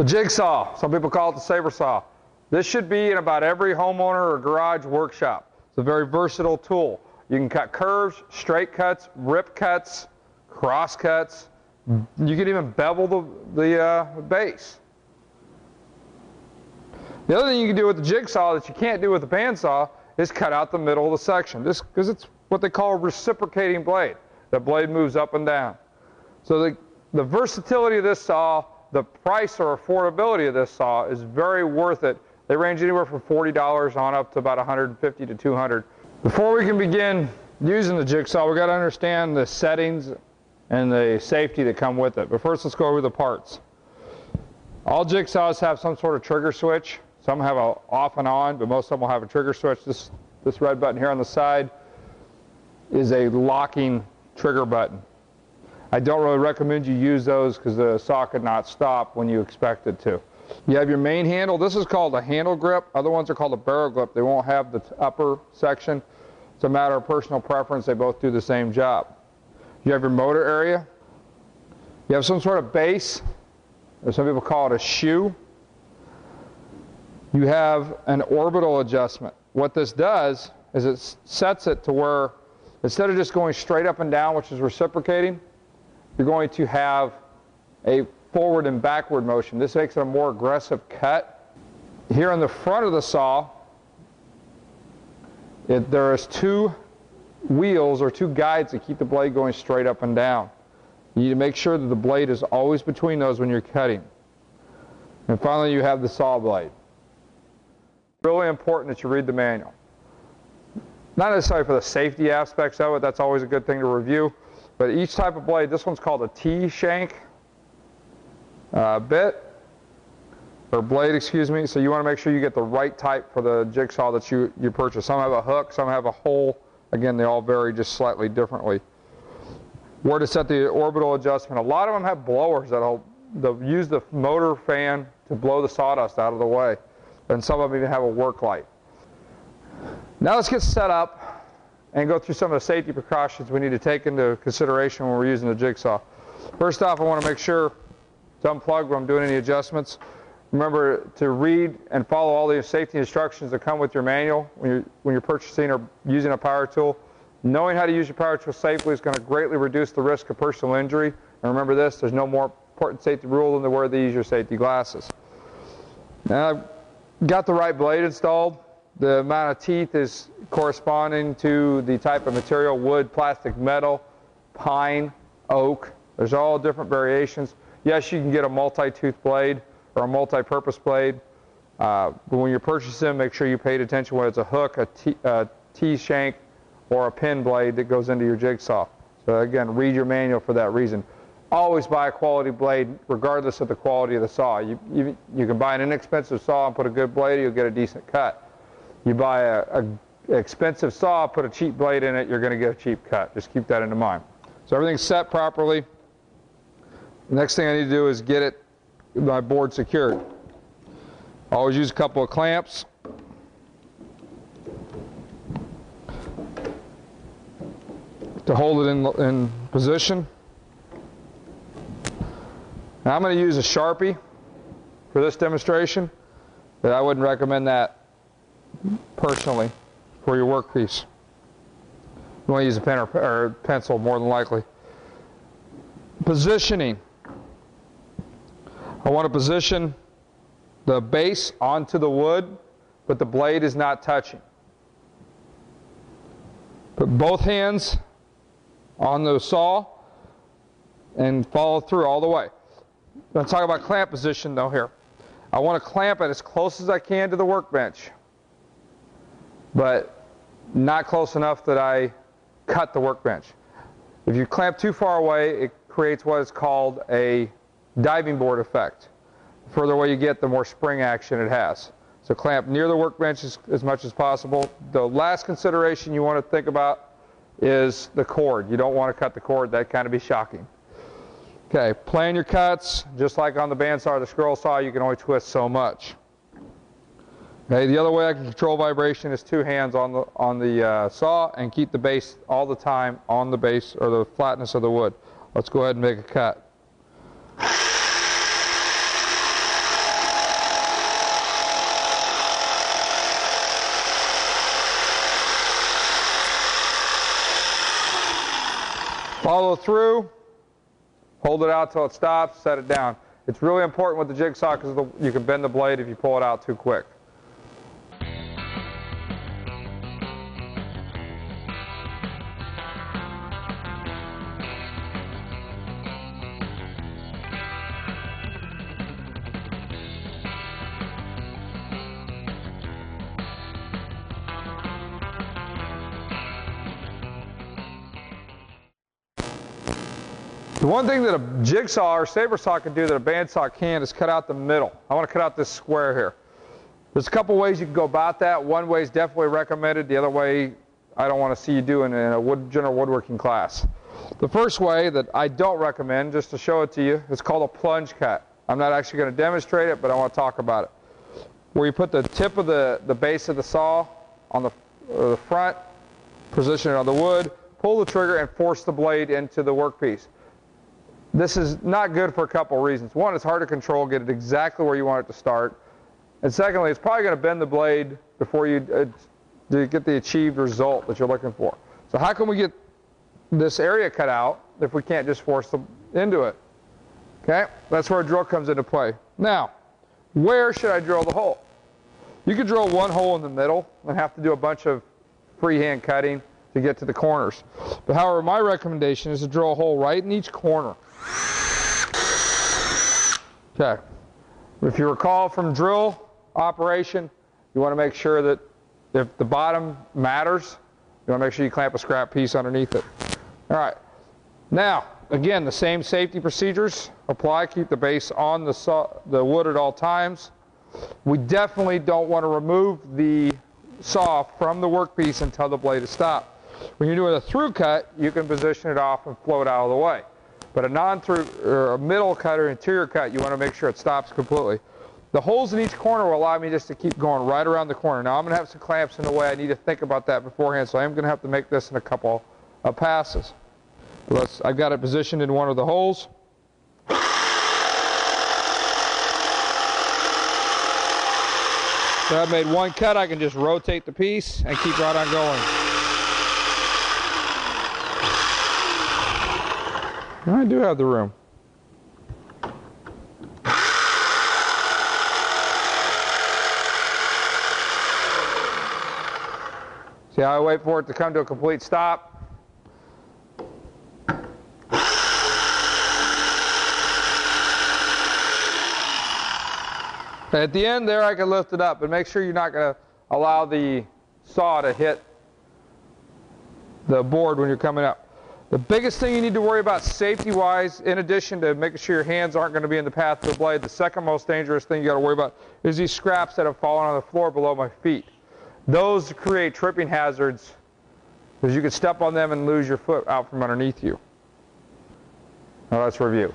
The jigsaw. Some people call it the saber saw. This should be in about every homeowner or garage workshop. It's a very versatile tool. You can cut curves, straight cuts, rip cuts, cross cuts. You can even bevel the, the uh, base. The other thing you can do with the jigsaw that you can't do with the bandsaw is cut out the middle of the section. This because it's what they call a reciprocating blade. The blade moves up and down. So the, the versatility of this saw, the price or affordability of this saw is very worth it. They range anywhere from $40 on up to about 150 to 200. Before we can begin using the jigsaw, we've got to understand the settings and the safety that come with it. But first, let's go over the parts. All jigsaws have some sort of trigger switch. Some have a off and on, but most of them will have a trigger switch. This, this red button here on the side is a locking trigger button. I don't really recommend you use those because the could not stop when you expect it to. You have your main handle. This is called a handle grip. Other ones are called a barrel grip. They won't have the upper section. It's a matter of personal preference. They both do the same job. You have your motor area. You have some sort of base, or some people call it a shoe. You have an orbital adjustment. What this does is it sets it to where instead of just going straight up and down, which is reciprocating, you're going to have a forward and backward motion. This makes it a more aggressive cut. Here on the front of the saw, it, there is two wheels or two guides that keep the blade going straight up and down. You need to make sure that the blade is always between those when you're cutting. And finally, you have the saw blade. Really important that you read the manual. Not necessarily for the safety aspects of it, that's always a good thing to review, but each type of blade, this one's called a T-shank uh, bit, or blade, excuse me, so you want to make sure you get the right type for the jigsaw that you, you purchase. Some have a hook, some have a hole. Again, they all vary just slightly differently. Where to set the orbital adjustment. A lot of them have blowers that'll they'll use the motor fan to blow the sawdust out of the way. And some of them even have a work light. Now let's get set up and go through some of the safety precautions we need to take into consideration when we're using the jigsaw. First off, I want to make sure to unplug when I'm doing any adjustments. Remember to read and follow all the safety instructions that come with your manual when you're, when you're purchasing or using a power tool. Knowing how to use your power tool safely is going to greatly reduce the risk of personal injury. And remember this, there's no more important safety rule than to wear these your safety glasses. Now I've got the right blade installed. The amount of teeth is corresponding to the type of material, wood, plastic, metal, pine, oak. There's all different variations. Yes, you can get a multi-tooth blade or a multi-purpose blade. Uh, but when you're purchasing them, make sure you paid attention whether it's a hook, a T, a T shank, or a pin blade that goes into your jigsaw. So again, read your manual for that reason. Always buy a quality blade, regardless of the quality of the saw. You, you, you can buy an inexpensive saw and put a good blade, you'll get a decent cut. You buy a, a expensive saw, put a cheap blade in it, you're going to get a cheap cut. Just keep that in mind. So everything's set properly. Next thing I need to do is get it, my board secured. Always use a couple of clamps. To hold it in, in position. Now I'm going to use a Sharpie for this demonstration, but I wouldn't recommend that personally for your workpiece. You want to use a pen or, or pencil more than likely. Positioning. I want to position the base onto the wood, but the blade is not touching. Put both hands on the saw and follow through all the way. I'm going to talk about clamp position though here. I want to clamp it as close as I can to the workbench, but not close enough that I cut the workbench. If you clamp too far away, it creates what is called a diving board effect. The further away you get, the more spring action it has. So clamp near the workbench as, as much as possible. The last consideration you want to think about is the cord. You don't want to cut the cord. That kind of be shocking. Okay, plan your cuts. Just like on the bandsaw or the scroll saw, you can only twist so much. Okay, the other way I can control vibration is two hands on the, on the uh, saw and keep the base all the time on the base or the flatness of the wood. Let's go ahead and make a cut. Follow through, hold it out till it stops, set it down. It's really important with the jigsaw because you can bend the blade if you pull it out too quick. The one thing that a jigsaw or saber saw can do that a bandsaw can't is cut out the middle. I want to cut out this square here. There's a couple ways you can go about that. One way is definitely recommended. The other way I don't want to see you doing in a wood, general woodworking class. The first way that I don't recommend, just to show it to you, is called a plunge cut. I'm not actually going to demonstrate it, but I want to talk about it. Where you put the tip of the, the base of the saw on the, uh, the front, position it on the wood, pull the trigger, and force the blade into the workpiece. This is not good for a couple of reasons. One, it's hard to control, get it exactly where you want it to start. And secondly, it's probably going to bend the blade before you uh, get the achieved result that you're looking for. So how can we get this area cut out if we can't just force them into it? Okay, that's where a drill comes into play. Now, where should I drill the hole? You could drill one hole in the middle and have to do a bunch of freehand cutting to get to the corners. But however, my recommendation is to drill a hole right in each corner. Okay. If you recall from drill operation, you want to make sure that if the bottom matters, you want to make sure you clamp a scrap piece underneath it. All right. Now, again, the same safety procedures apply. Keep the base on the, saw, the wood at all times. We definitely don't want to remove the saw from the workpiece until the blade is stopped. When you're doing a through cut, you can position it off and float out of the way. But a non-through or a middle cut or interior cut, you want to make sure it stops completely. The holes in each corner will allow me just to keep going right around the corner. Now I'm going to have some clamps in the way. I need to think about that beforehand, so I am going to have to make this in a couple of passes. Let's, I've got it positioned in one of the holes. So I've made one cut, I can just rotate the piece and keep right on going. I do have the room. See how I wait for it to come to a complete stop? At the end there I can lift it up, but make sure you're not going to allow the saw to hit the board when you're coming up. The biggest thing you need to worry about safety-wise, in addition to making sure your hands aren't going to be in the path of the blade, the second most dangerous thing you got to worry about is these scraps that have fallen on the floor below my feet. Those create tripping hazards because you could step on them and lose your foot out from underneath you. Now let's review.